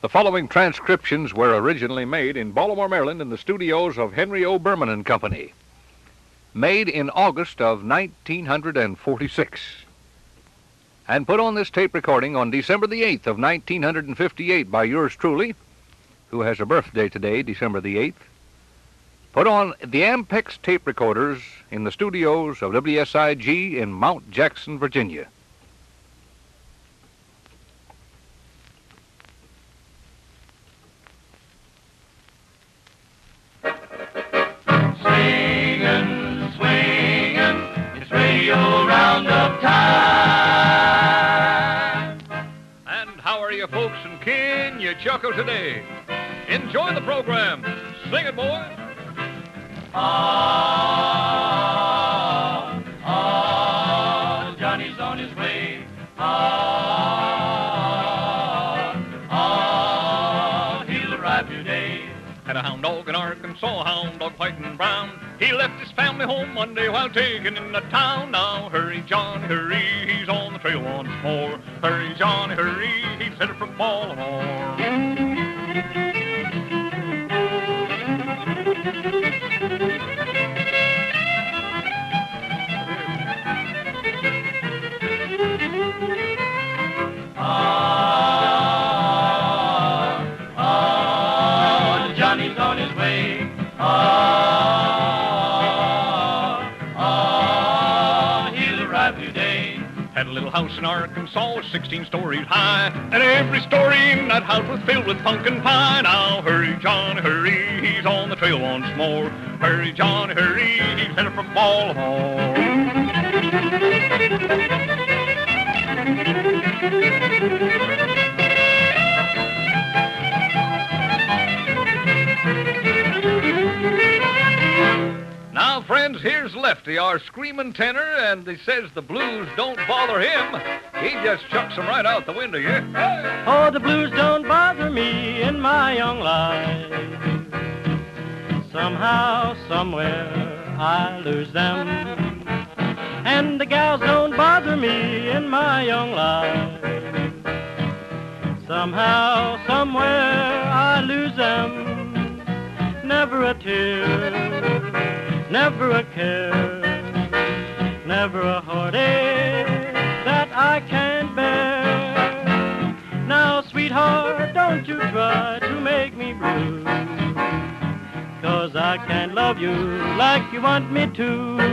The following transcriptions were originally made in Baltimore, Maryland, in the studios of Henry O. Berman and Company. Made in August of 1946. And put on this tape recording on December the 8th of 1958 by yours truly, who has a birthday today, December the 8th. Put on the Ampex tape recorders in the studios of WSIG in Mount Jackson, Virginia. Today. Enjoy the program. Sing it, boys. Ah, He left his family home one day while taking in the town. Now hurry, Johnny, hurry, he's on the trail once more. Hurry, Johnny, hurry, he's headed for Baltimore. A little house in Arkansas, 16 stories high, and every story in that house was filled with pumpkin pie. Now hurry, Johnny, hurry, he's on the trail once more. Hurry, Johnny, hurry, he's headed for Baltimore. Friends, here's Lefty, our screaming tenor, and he says the blues don't bother him. He just chucks them right out the window, yeah? Oh, the blues don't bother me in my young life. Somehow, somewhere, I lose them. And the gals don't bother me in my young life. Somehow, somewhere, I lose them. Never a tear, never a care, never a heartache that I can't bear. Now, sweetheart, don't you try to make me blue. Cause I can't love you like you want me to.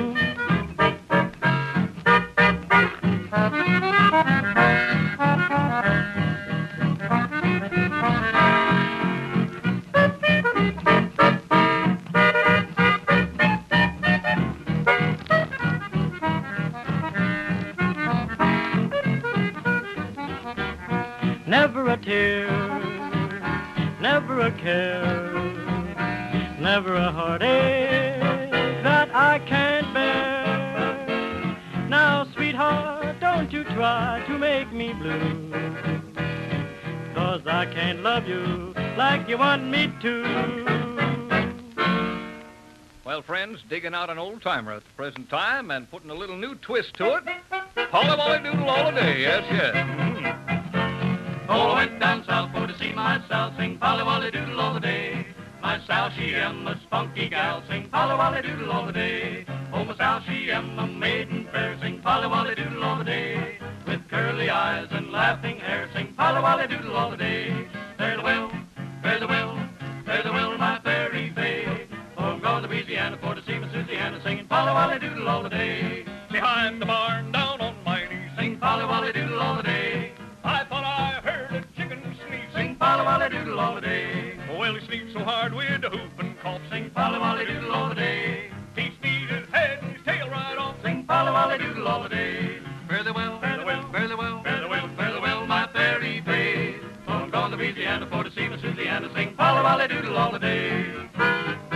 Never a tear, never a care, never a heartache that I can't bear. Now, sweetheart, don't you try to make me blue. Cause I can't love you like you want me to. Well, friends, digging out an old timer at the present time and putting a little new twist to it. Polly Wolly Doodle all day, yes, yes. Oh, I went down south for to see my Sal sing Polly Wolly Doodle all the day. My Sal, she am a spunky gal, sing Polly Wolly Doodle all the day. Oh, my Sal, she am a maiden fair, sing Polly Wolly Doodle all the day. With curly eyes and laughing hair, sing Polly Wolly Doodle all the day. Fare the well, fare the well, fare the well, my fairy fay. Oh, I'm going to Louisiana for to see my Susiana, singing Polly Wolly Doodle all the day. Behind the barn, down on my knees, Sing Polly Wolly Polly Doodle all the day. Well, he sneezed so hard with a whoop and cough. Sing Polly Wolly Doodle all the day. He sneezed his head and his tail right off. Sing Polly Wolly Doodle all the day. Fare the well, Fare the well, fare the well, fare the well, fare the well, my fairy fay. Oh, I'm going to Louisiana for to see my Susiana. Sing Polly Wolly Doodle all the day.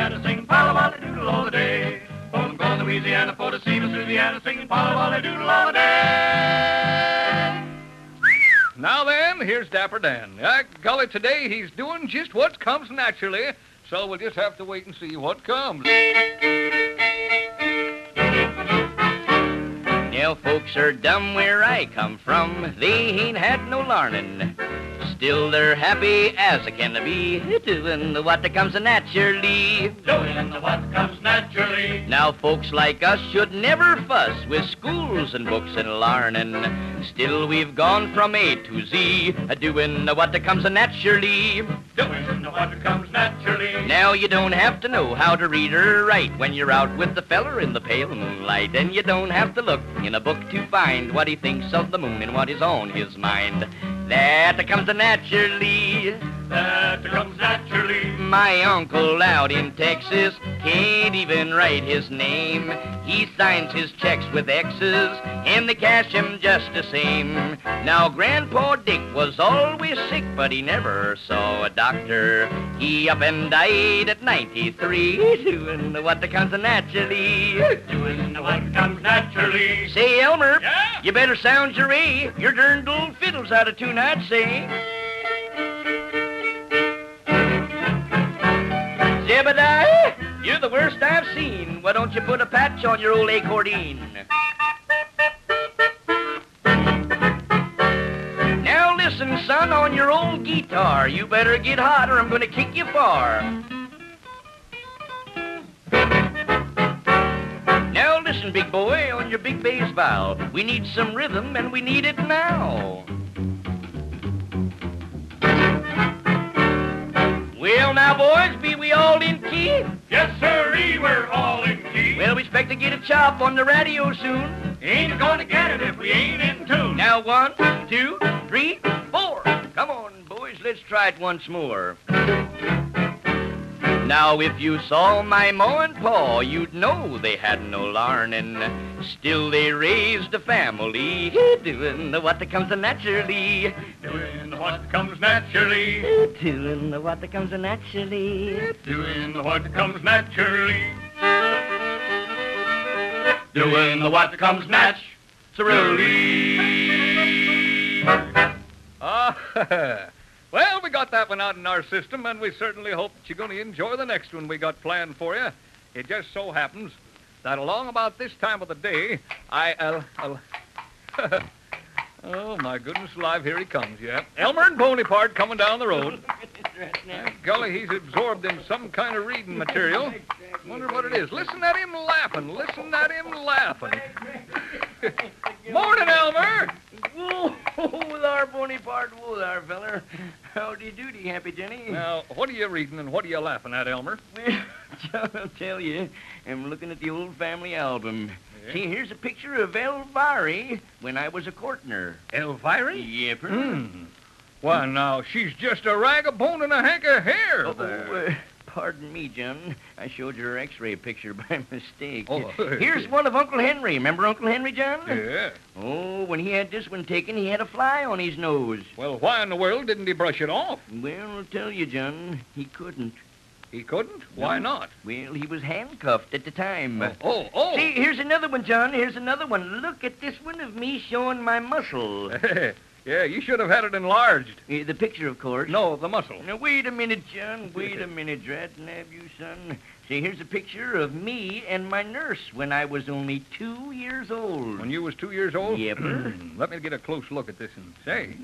Louisiana for to see my Susiana. Sing Polly Wolly Doodle all the day. I'm going to Louisiana for for to see Miss Louisiana singing Polly Wolly Doodle all the day. Now then, here's Dapper Dan. Uh, golly, today he's doing just what comes naturally, so we'll just have to wait and see what comes. Now, folks are dumb where I come from. They ain't had no larnin'. Still, they're happy as a can be, doing what comes naturally. Doing what comes naturally. Now, folks like us should never fuss with schools and books and larnin'. Still, we've gone from A to Z, doing what comes naturally. Doing what comes naturally. Now, you don't have to know how to read or write when you're out with the feller in the pale moonlight, and you don't have to look in a book to find what he thinks of the moon and what is on his mind. That comes naturally. That comes naturally. My uncle out in Texas can't even write his name. He signs his checks with X's, and they cash him just the same. Now, Grandpa Dick was always sick, but he never saw a doctor. He up and died at 93, doing what comes naturally. Doing what comes naturally. Say, Elmer, Yeah? you better sound your A. Your darned old fiddle's out of tune, I'd say. Zebediah, you're the worst I've seen. Why don't you put a patch on your old accordion? Now listen, son, on your old guitar. You better get hot or I'm gonna kick you far. Now listen, big boy, on your big bass valve. We need some rhythm and we need it now. Well, now, boys, key? Yes, sirree, we're all in key. Well, we expect to get a chop on the radio soon. ain't gonna get it if we ain't in tune. Now, one, two, three, four. Come on, boys, let's try it once more. Now, if you saw my ma and pa, you'd know they had no larnin'. Still, they raised a family, doing the what comes naturally. Doing what comes naturally. Doing the what comes naturally. Doing the what comes naturally. Doing the what comes naturally. Ah, well, we got that one out in our system, and we certainly hope that you're going to enjoy the next one we got planned for you. It just so happens that along about this time of the day, I, uh, oh, my goodness alive, here he comes, yeah. Elmer and Bonaparte coming down the road. Golly, he's absorbed in some kind of reading material. Wonder what it is. Listen at him laughing. Listen at him laughing. Morning, Elmer. Whoa, there, Bonaparte. Whoa there, feller. Howdy doody, Happy Johnny. Now, what are you reading and what are you laughing at, Elmer? Well, I'll tell you, I'm looking at the old family album. Yeah? See, here's a picture of Elvira when I was a courting her. Elvira? Yep. Hmm. Why, now, she's just a rag of bone and a hank of hair Oh, there. uh, pardon me, John. I showed you her x-ray picture by mistake. Oh. Here's one of Uncle Henry. Remember Uncle Henry, John? Yeah. Oh, when he had this one taken, he had a fly on his nose. Well, why in the world didn't he brush it off? Well, I'll tell you, John, he couldn't. He couldn't? Why No. not? Well, he was handcuffed at the time. Oh, oh, oh. See, here's another one, John. Here's another one. Look at this one of me showing my muscle. yeah, you should have had it enlarged. Uh, the picture, of course. No, the muscle. Now, wait a minute, John. Wait a minute, Drat and you, son. See, here's a picture of me and my nurse when I was only two years old. When you was two years old? Yep. Let me get a close look at this and say.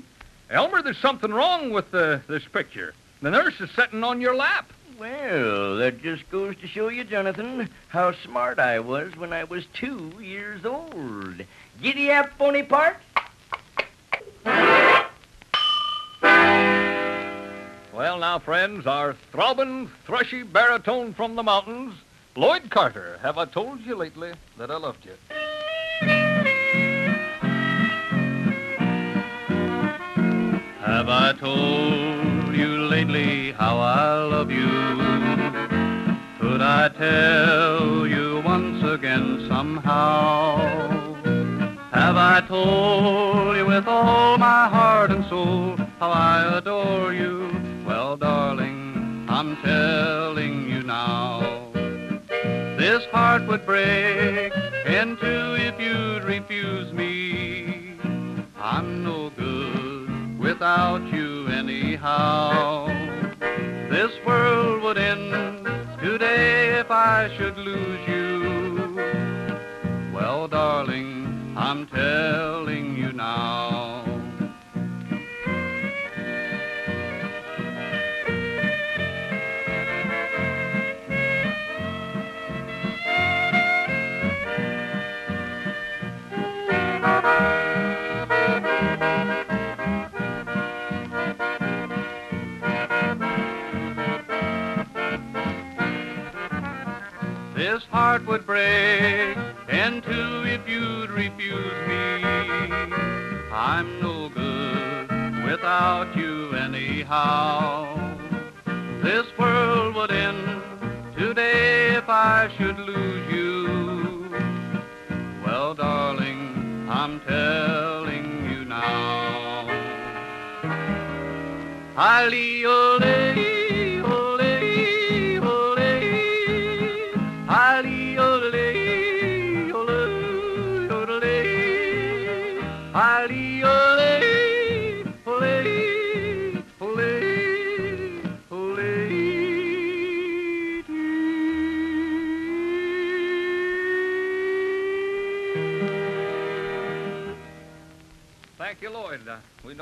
Elmer, there's something wrong with uh, this picture. The nurse is sitting on your lap. Well, that just goes to show you, Jonathan, how smart I was when I was two years old. Giddy up, Bonaparte. Well, now, friends, our throbbing, thrushy baritone from the mountains, Lloyd Carter. Have I told you lately that I loved you? Have I told you lately how I love you? Could I tell you once again somehow? I told you with all my heart and soul how I adore you? Well, darling, I'm telling you now. this heart would break in two if you'd refuse me. I'm no good without you anyhow. This world would end today if I should lose you. Telling you now. This heart would break in two if you'd refuse me. I'm no good without you anyhow. This world would end today if I should lose you. Well, darling, I'm telling you now. Ali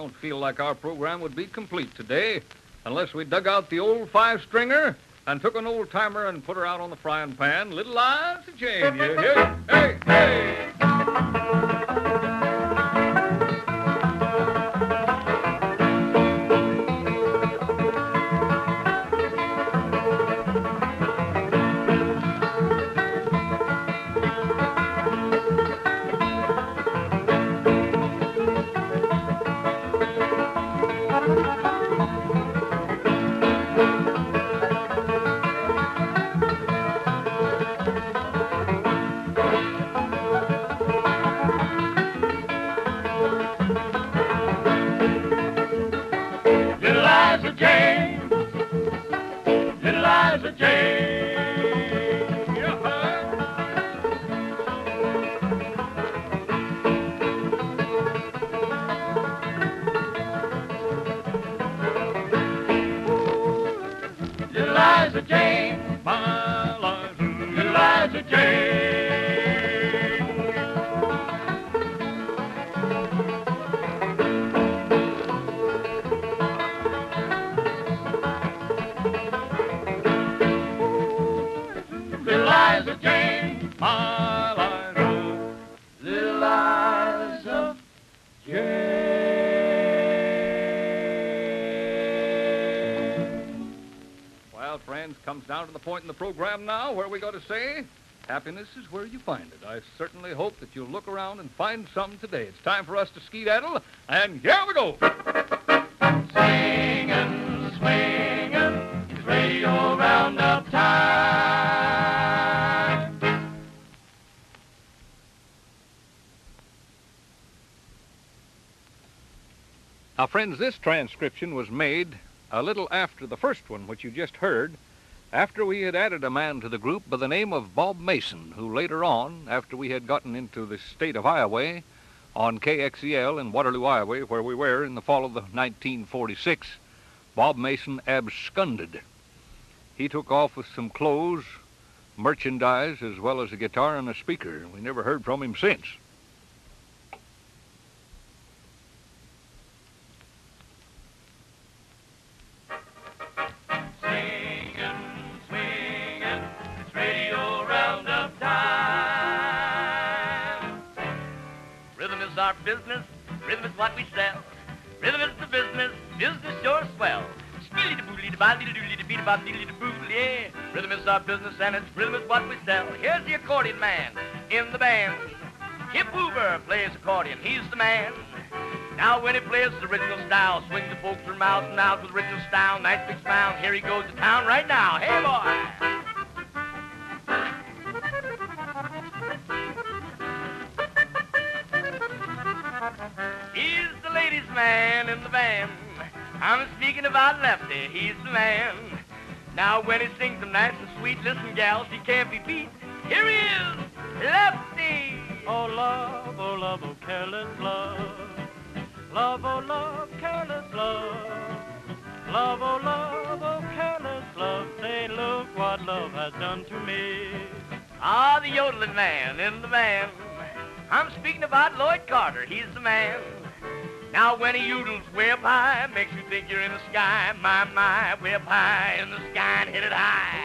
don't feel like our program would be complete today unless we dug out the old five stringer and took an old timer and put her out on the frying pan. Little Liza Jane, you hear? Hey, hey! Around and find some today. It's time for us to skedaddle, and here we go. Singing, swinging, it's radio roundup time. Now, friends, this transcription was made a little after the first one, which you just heard, after we had added a man to the group by the name of Bob Mason, who later on, after we had gotten into the state of Iowa on KXEL in Waterloo, Iowa, where we were in the fall of the 1946, Bob Mason absconded. He took off with some clothes, merchandise, as well as a guitar and a speaker. We never heard from him since. Our business, rhythm is what we sell. Rhythm is the business, business sure swell. Da boo, yeah. Rhythm is our business and it's rhythm is what we sell. Here's the accordion man in the band. Kip Hoover plays accordion, he's the man. Now when he plays the original style, swings the folks from mouth and mouth with original style, nice big smile. Here he goes to town right now. Hey boy! Man in the band. I'm speaking about Lefty, he's the man. Now when he sings them nice and sweet, listen gals, he can't be beat. Here he is, Lefty. Oh, love, oh, love, oh, careless love. Love, oh, love, careless love. Love, oh, love, oh, careless love. Say, look what love has done to me. Ah, the yodeling man in the van. I'm speaking about Lloyd Carter. He's the man. Now when he yoodles way high, makes you think you're in the sky. My, my, way high in the sky and hit it high.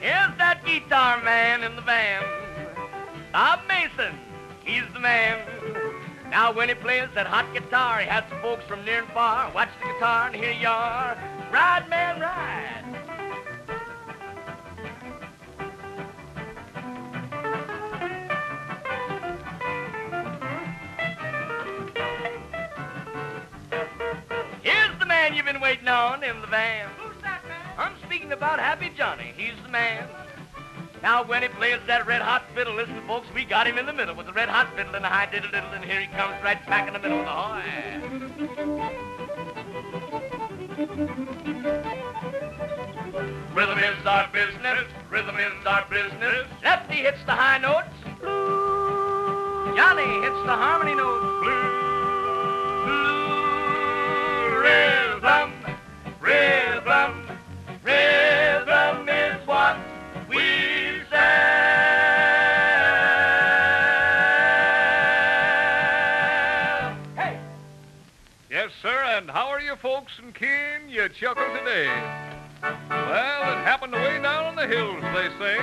Here's that guitar man in the van. Bob Mason, he's the man. Now when he plays that hot guitar, he has some folks from near and far. Watch the guitar and here you are. Ride, man, ride. Here's the man you've been waiting on in the van. Who's that man? I'm speaking about Happy Johnny. He's the man. Now when he plays that red hot fiddle, listen, folks, we got him in the middle with the red hot fiddle and the high diddle diddle, and here he comes right back in the middle of the hoy. Rhythm is our business. Rhythm is our business. Lefty hits the high notes. blue. Johnny hits the harmony notes. Blue, rhythm, rhythm, rhythm and how are you folks and kin? You chuckle today. Well, it happened away down on the hills, they say.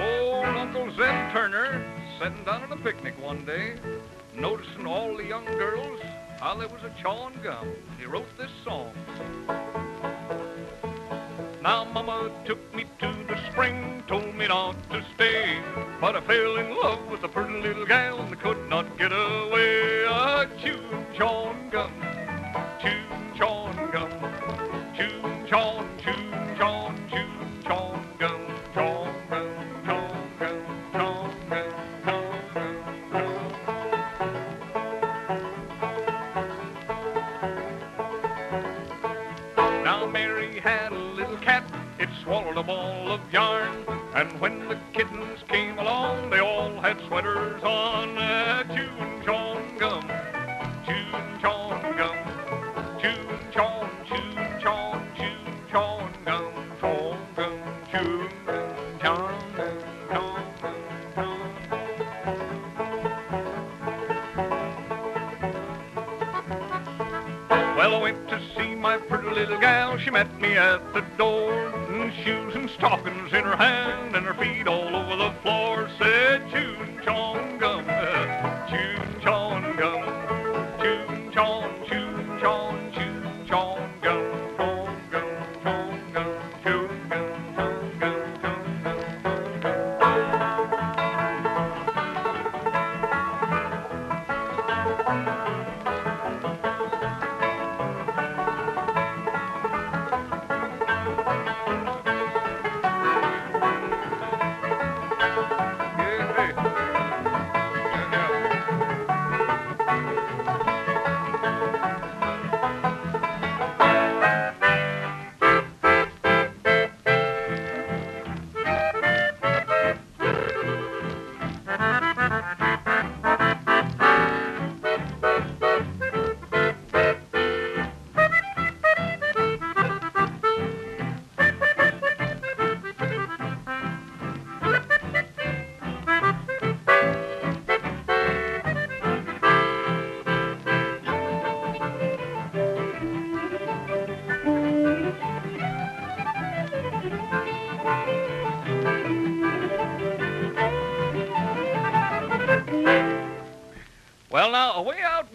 Old Uncle Zeb Turner sitting down at a picnic one day, noticing all the young girls, how they was a chawing gum. He wrote this song. Now Mama took me to the spring, told me not to stay. But I fell in love with a pretty little gal and I could not get away. A chewing chawing gum, chewing chawing gum,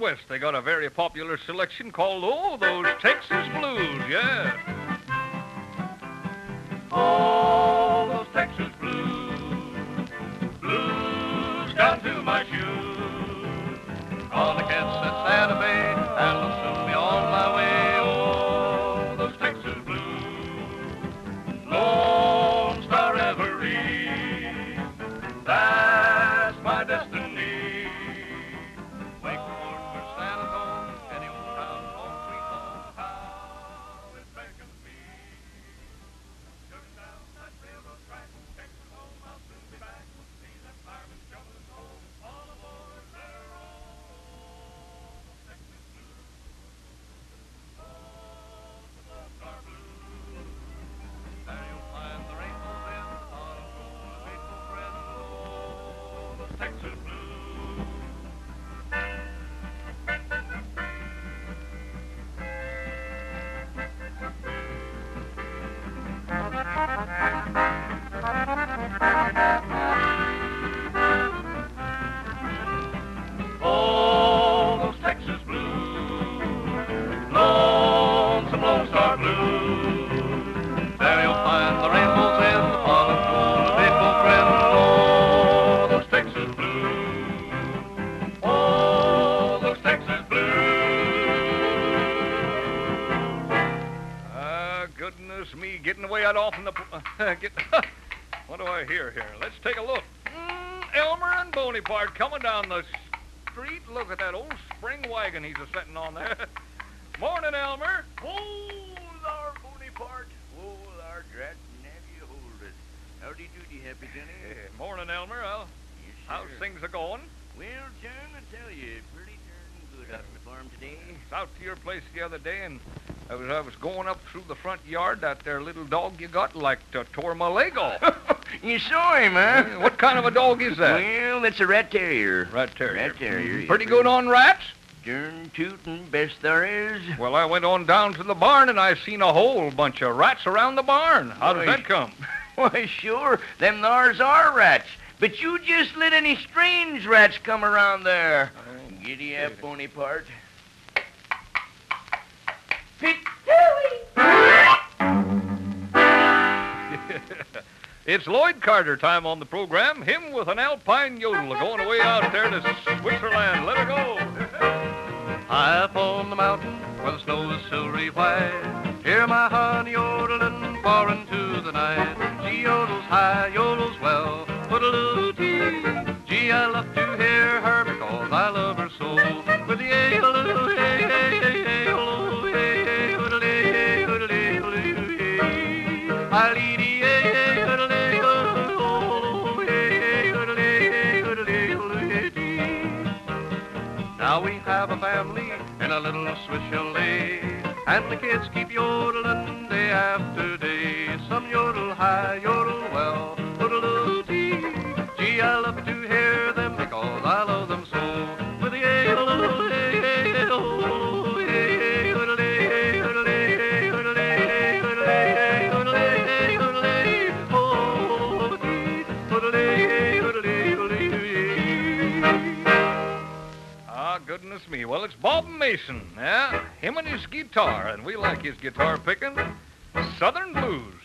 west, they got a very popular selection called, oh, those Texas Blues, yeah. Dog you got, like uh, tore my leg off. you saw him, huh? what kind of a dog is that? Well, that's a rat terrier. Rat terrier. Rat terrier. Pretty good on rats. Darn tootin' best there is. Well, I went on down to the barn and I seen a whole bunch of rats around the barn. How does Why, that come? Why, sure, them thars are rats. But you just let any strange rats come around there. Giddy up, Bonaparte. It's Lloyd Carter time on the program. Him with an alpine yodel going away out there to Switzerland. Let her go. High up on the mountain where the snow is silvery white, hear my honey yodeling far into the night. She yodels high, yodels well, put a little tea. Gee, I love to hear her because I love her so. With the a little hey and the kids keep yodeling day after day. Some yodel high, yodel well, Mason, yeah? Him and his guitar, and we like his guitar picking. Southern Blues.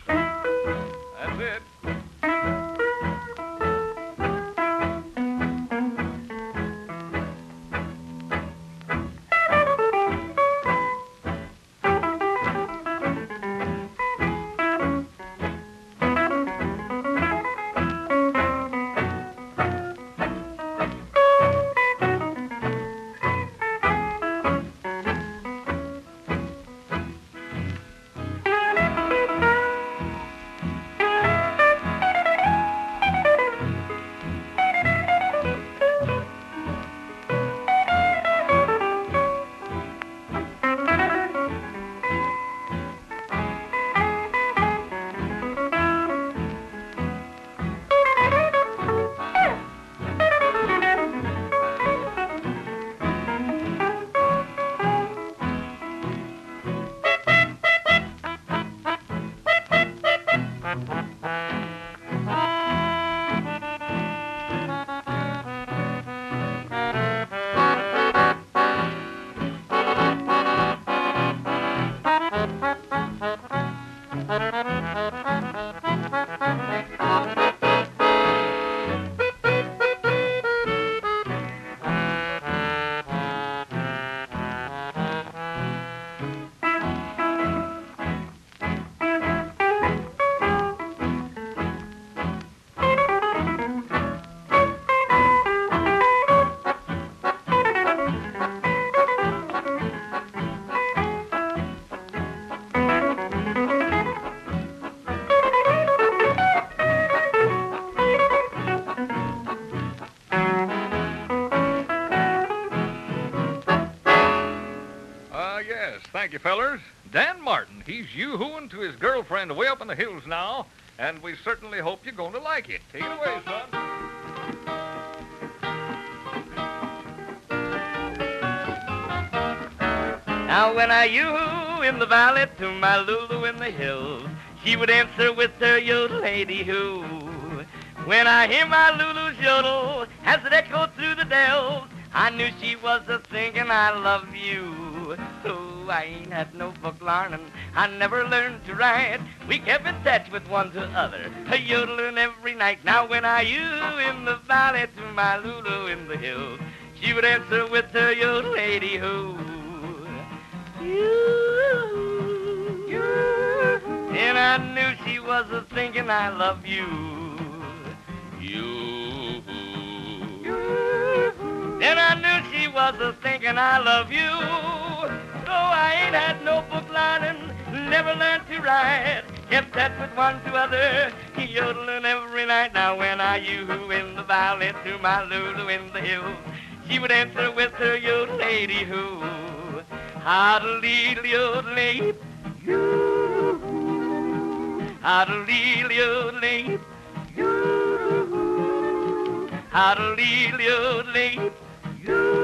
Ah, yes. Thank you, fellers. Dan Martin, he's yoo-hooing to his girlfriend way up in the hills now, and we certainly hope you're going to like it. Take it away, son. Now when I yoo in the valley to my Lulu in the hills, she would answer with her yodel lady who. When I hear my Lulu's yodel as it echoed through the dells, I knew she was a singing I love you. Oh, I ain't had no book learning. I never learned to write. We kept in touch with one to other, a yodeling every night. Now when I you in the valley to my Lulu in the hills, she would answer with her yodel lady who. You, you, and I knew she was a thinking I love you. You. Then I knew she was a thinking I love you. So I ain't had no book learning, never learned to write. Kept that with one to other, yodeling every night. Now when I you in the valley to my Lulu in the hills, she would answer with her yodel lady who. To lead yodeling, you. To lead yodeling, you. To lead yodeling, you.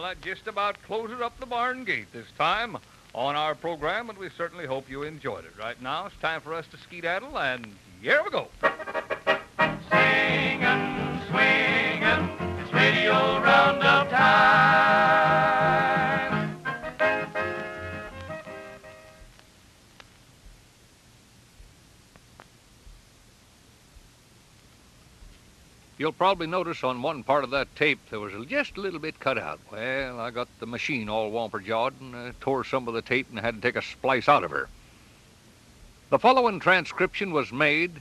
Well, that just about closes up the barn gate this time on our program, and we certainly hope you enjoyed it. Right now, it's time for us to skedaddle, and here we go. Singing, swinging, it's radio roundup time. You'll probably notice on one part of that tape there was just a little bit cut out. Well, I got the machine all womper jawed and uh, tore some of the tape and had to take a splice out of her. The following transcription was made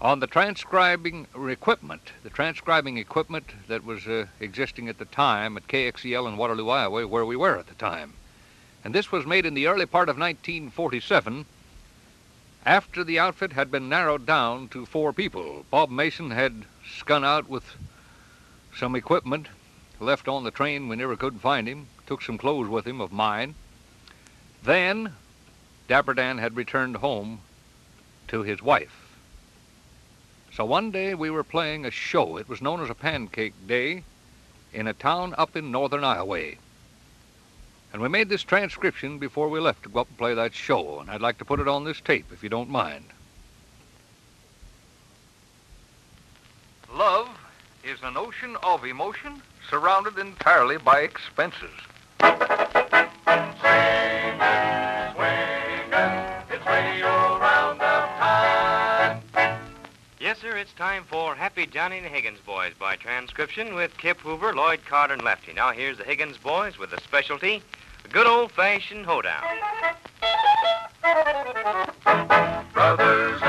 on the transcribing equipment, the transcribing equipment that was uh, existing at the time at KXEL in Waterloo, Iowa, where we were at the time. And this was made in the early part of 1947 after the outfit had been narrowed down to four people. Bob Mason had skun out with some equipment left on the train. We never could find him. Took some clothes with him of mine. Then Dapper Dan had returned home to his wife. So one day we were playing a show. It was known as a pancake day in a town up in northern Iowa. And we made this transcription before we left to go up and play that show, and I'd like to put it on this tape if you don't mind. Love is an ocean of emotion surrounded entirely by expenses. It's radio roundup time. Yes, sir, it's time for Happy Johnny and the Higgins Boys by transcription with Kip Hoover, Lloyd Carter, and Lefty. Now, here's the Higgins Boys with a specialty, a good old-fashioned hoedown. Brothers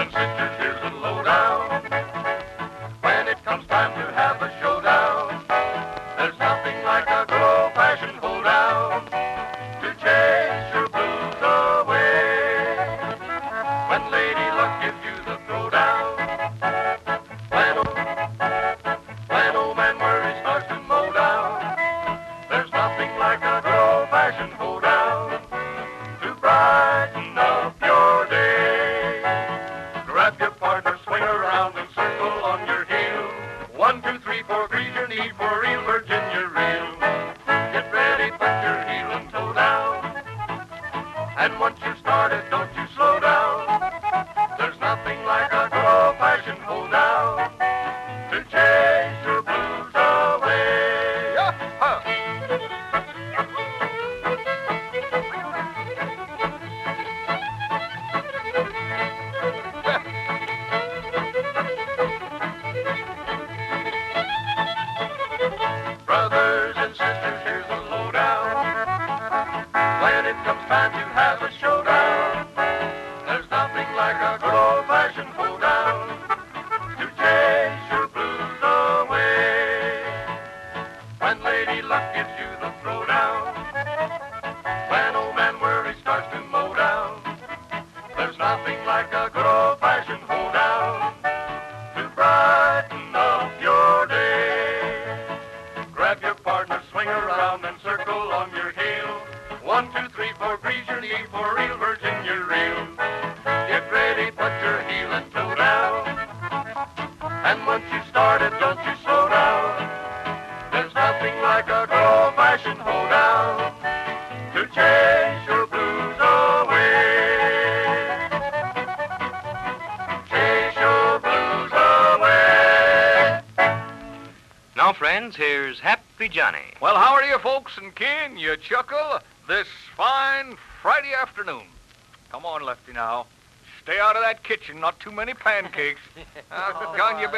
for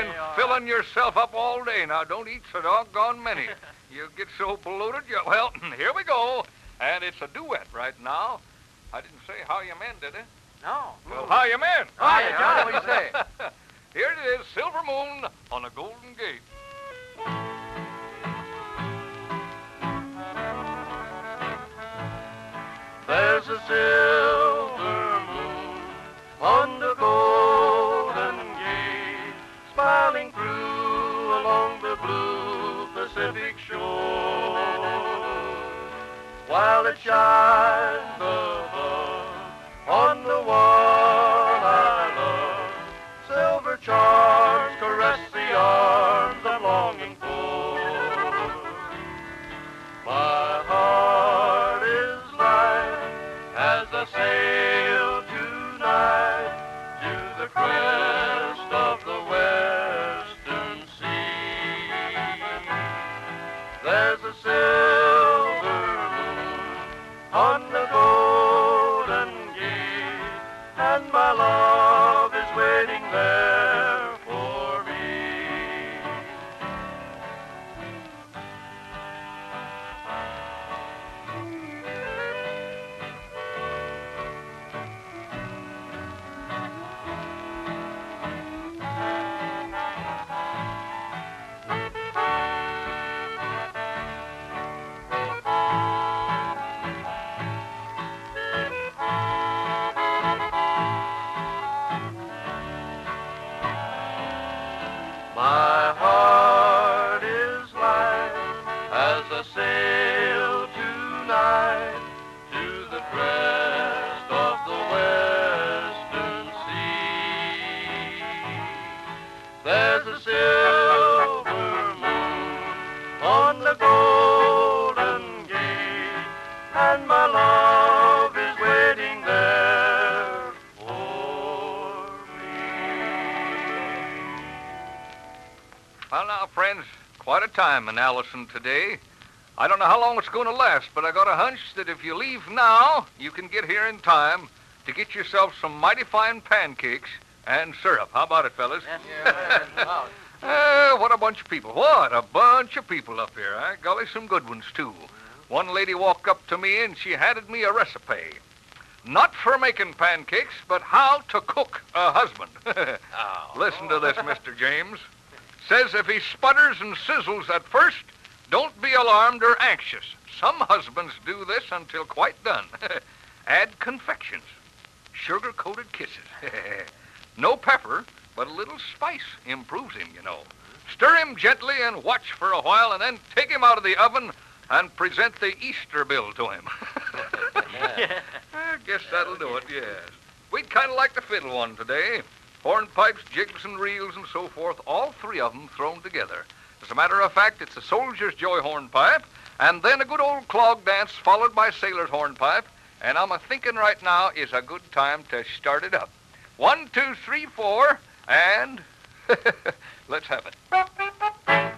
been filling yourself up all day. Now, don't eat so doggone many. You get so bloated. You... Well, here we go. And it's a duet right now. I didn't say how you men, did I? No. Well, how you men? Hiya, Johnny, what do you say? Here it is, Silver Moon on a Golden Gate. There's a silver moon on the golden gate, smiling through along the blue Pacific shore. While it shines above Well, now, friends, quite a time in Allison today. I don't know how long it's going to last, but I got a hunch that if you leave now, you can get here in time to get yourself some mighty fine pancakes and syrup. How about it, fellas? Yeah. Uh, what a bunch of people. What a bunch of people up here, eh? Golly, some good ones, too. One lady walked up to me and she handed me a recipe. Not for making pancakes, but how to cook a husband. Listen to this, Mr. James. Says if he sputters and sizzles at first, don't be alarmed or anxious. Some husbands do this until quite done. Add confections, sugar-coated kisses. no pepper, but a little spice improves him, you know. Stir him gently and watch for a while, and then take him out of the oven and present the Easter bill to him. I guess that'll do it, yes. We'd kind of like to fiddle one today. Hornpipes, jigs, and reels, and so forth, all three of them thrown together. As a matter of fact, it's a soldier's joy hornpipe, and then a good old clog dance followed by sailor's hornpipe, and I'm a thinking right now is a good time to start it up. One, two, three, four, and let's have it.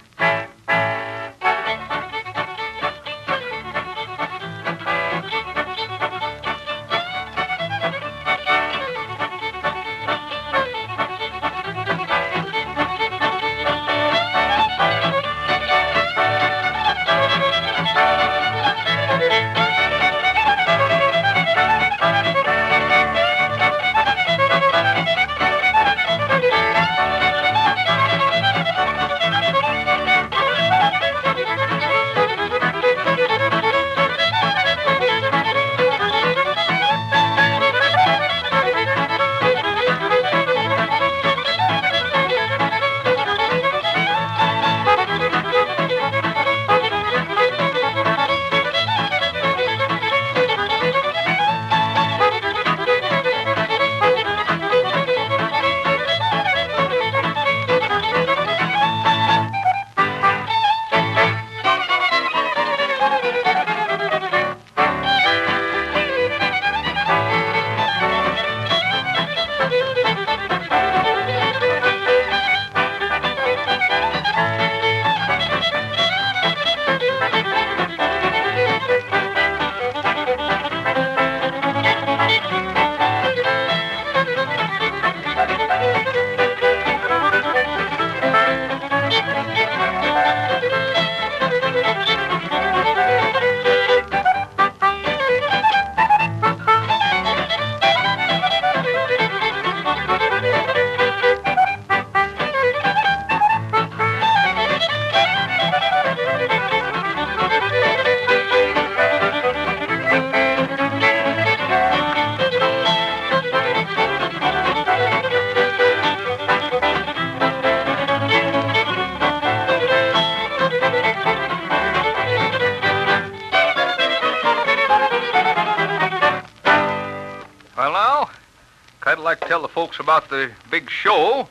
Tell the folks about the big show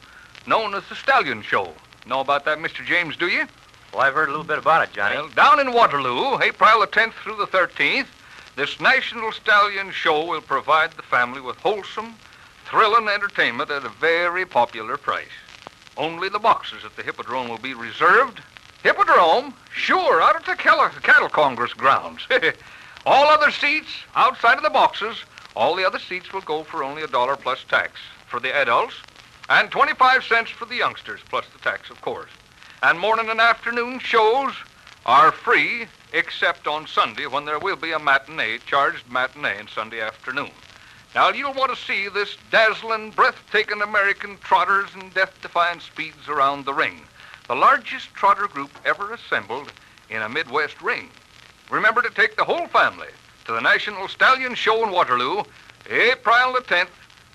known as the Stallion Show. Know about that, Mr. James, do you? Well, I've heard a little bit about it, Johnny. Well, down in Waterloo, April the 10th through the 13th, this National Stallion Show will provide the family with wholesome, thrilling entertainment at a very popular price. Only the boxes at the Hippodrome will be reserved. Hippodrome? Sure, out at the Cattle Congress grounds. all other seats outside of the boxes, all the other seats will go for only a dollar plus tax for the adults and 25 cents for the youngsters, plus the tax, of course. And morning and afternoon shows are free, except on Sunday when there will be a matinee, charged matinee, on Sunday afternoon. Now, you'll want to see this dazzling, breathtaking American trotters and death-defying speeds around the ring. The largest trotter group ever assembled in a Midwest ring. Remember to take the whole family to the National Stallion Show in Waterloo, April the 10th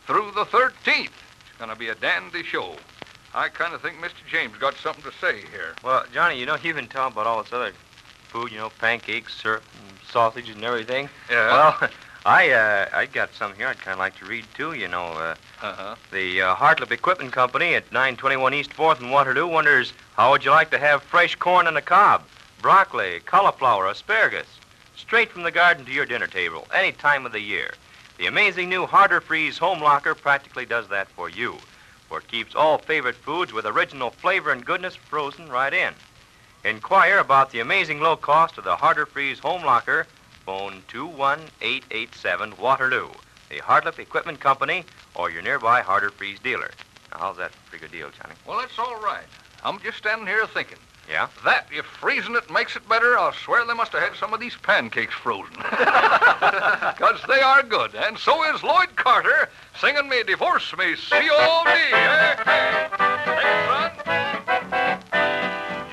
through the 13th. It's going to be a dandy show. I kind of think Mr. James got something to say here. Well, Johnny, you know, you've been talking about all this other food, you know, pancakes, syrup, and sausages and everything. Yeah. Well, I uh, I got some here I'd kind of like to read, too, you know. Uh, Uh-huh. the uh, Hartlip Equipment Company at 921 East 4th in Waterloo wonders how would you like to have fresh corn on the cob, broccoli, cauliflower, asparagus, straight from the garden to your dinner table, any time of the year. The amazing new Harder Freeze Home Locker practically does that for you, for it keeps all favorite foods with original flavor and goodness frozen right in. Inquire about the amazing low cost of the Harder Freeze Home Locker. Phone 21887 Waterloo, the Hartlip Equipment Company, or your nearby Harder Freeze dealer. Now, how's that a good deal, Johnny? Well, that's all right. I'm just standing here thinking. Yeah? That, if freezing it makes it better, I'll swear they must have had some of these pancakes frozen. Because they are good. And so is Lloyd Carter singing me Divorce Me C-O-D. Hey, hey. Hey, son.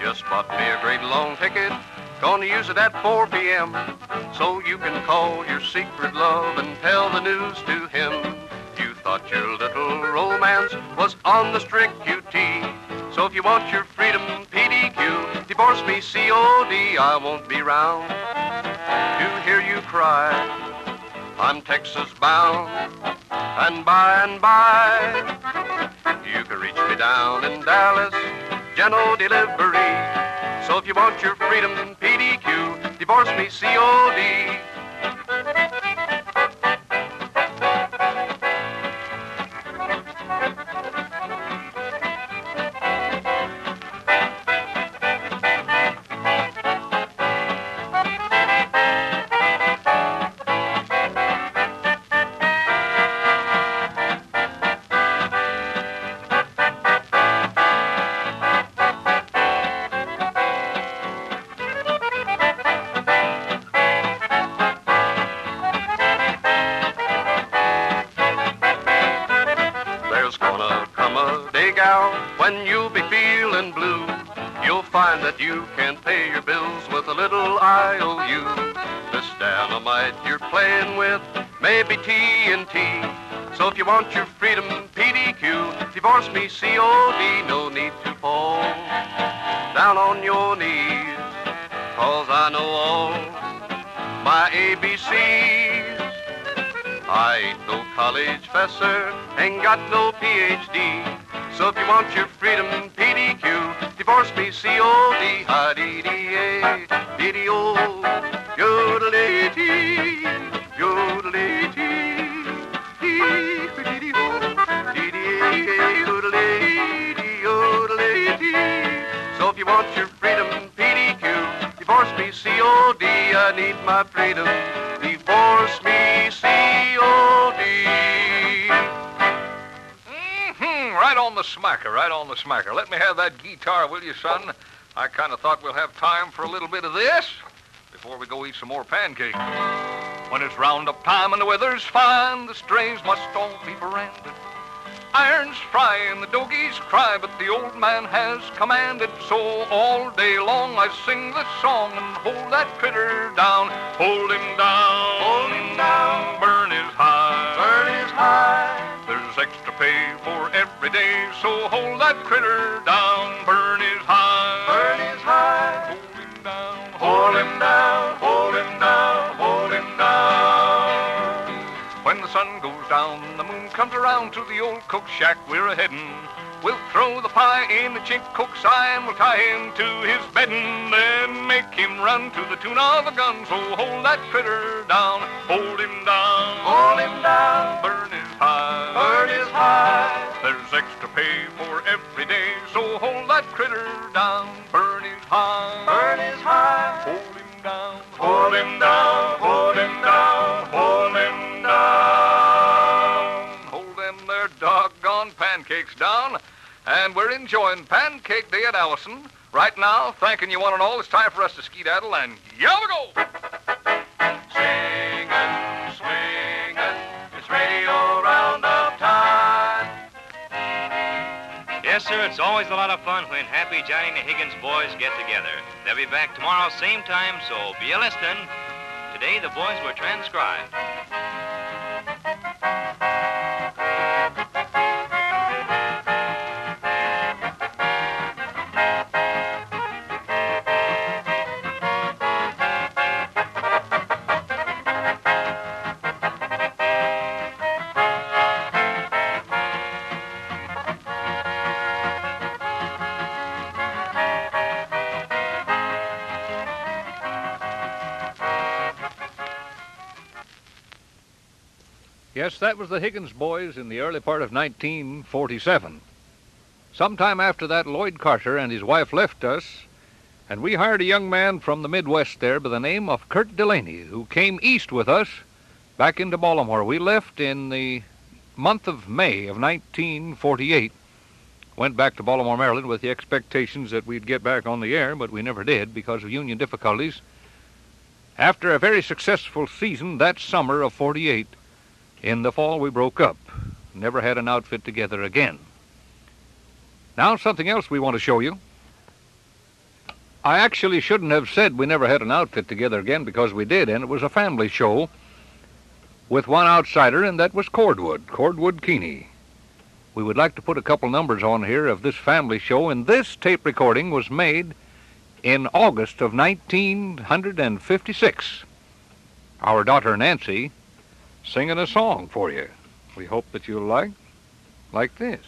Just bought me a great long ticket. Gonna use it at 4 p.m. So you can call your secret love and tell the news to him. You thought your little romance was on the strict QT. So if you want your freedom PDQ, divorce me COD. I won't be round to hear you cry. I'm Texas bound, and by and by, you can reach me down in Dallas, general delivery. So if you want your freedom PDQ, divorce me COD. There's gonna come a day, gal, when you'll be feeling blue. You'll find that you can't pay your bills with a little IOU. This dynamite you're playing with may be TNT. So if you want your freedom PDQ, divorce me COD. No need to fall down on your knees. Cause I know all my ABCs. I ain't no college professor, ain't got no PhD. So if you want your freedom PDQ, divorce me COD. Ha dee dee a, dee dee o, yodel dee dee, yodel dee dee, dee dee dee o, dee dee a, yodel dee dee, yodel dee dee. So if you want your freedom COD. I need my freedom. Divorce me COD. Mm-hmm, Right on the smacker, right on the smacker. Let me have that guitar, will you, son? I kind of thought we'll have time for a little bit of this before we go eat some more pancakes. When it's roundup time and the weather's fine, the strays must all be branded. Irons fry and the doggies cry, but the old man has commanded. So all day long I sing this song and hold that critter down. Hold him down. Hold him down. Burn his hide. Burn his hide. There's extra pay for every day, so hold that critter down. Burn his hide. Around to the old cook shack we're a headin'. We'll throw the pie in the chink cook's eye and we'll tie him to his beddin'. Then make him run to the tune of a gun. So hold that critter down, hold him down, Hold him down, burn his high, burn his hide. There's extra pay for every day, so hold that critter down, And we're enjoying Pancake Day at Allison. Right now, thanking you one and all, it's time for us to skedaddle and yell go! Singing, swinging, it's radio roundup time. Yes, sir, it's always a lot of fun when Happy Johnny and the Higgins boys get together. They'll be back tomorrow, same time, so be a listening. Today, the boys were transcribed. That was the Higgins boys in the early part of 1947. Sometime after that, Lloyd Carter and his wife left us, and we hired a young man from the Midwest there by the name of Kurt Delaney, who came east with us back into Baltimore. We left in the month of May of 1948. Went back to Baltimore, Maryland with the expectations that we'd get back on the air, but we never did because of union difficulties. After a very successful season that summer of 48, in the fall, we broke up. Never had an outfit together again. Now, something else we want to show you. I actually shouldn't have said we never had an outfit together again because we did, and it was a family show with one outsider, and that was Cordwood, Cordwood Keeney. We would like to put a couple numbers on here of this family show, and this tape recording was made in August of 1956. Our daughter Nancy singing a song for you. We hope that you'll like like this.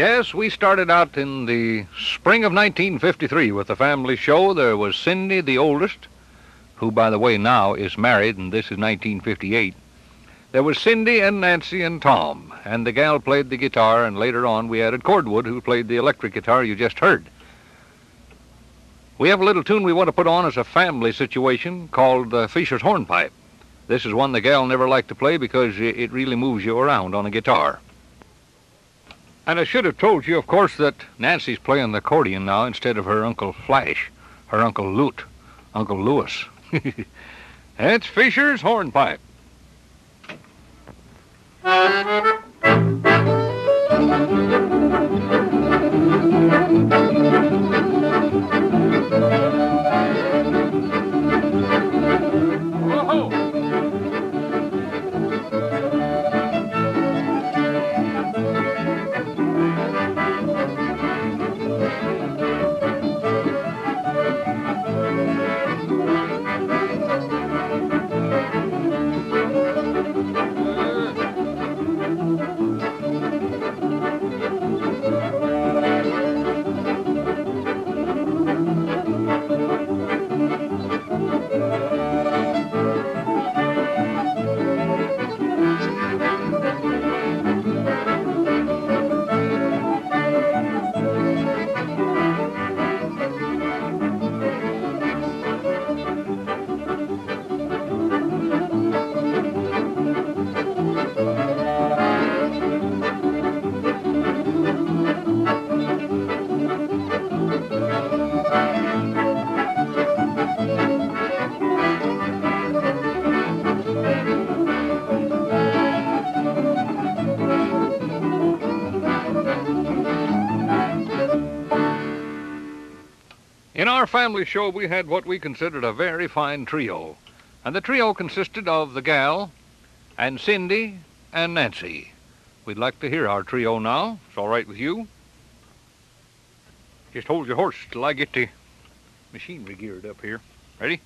Yes, we started out in the spring of 1953 with the family show. There was Cindy, the oldest, who, by the way, now is married, and this is 1958. There was Cindy and Nancy and Tom, and the gal played the guitar, and later on we added Cordwood, who played the electric guitar you just heard. We have a little tune we want to put on as a family situation called uh, Fisher's Hornpipe. This is one the gal never liked to play because it really moves you around on a guitar. And I should have told you, of course, that Nancy's playing the accordion now instead of her Uncle Flash, her Uncle Loot, Uncle Lewis. it's Fisher's Hornpipe. Family show, we had what we considered a very fine trio. And the trio consisted of the gal, and Cindy, and Nancy. We'd like to hear our trio now. It's all right with you? Just hold your horse till I get the machinery geared up here. Ready?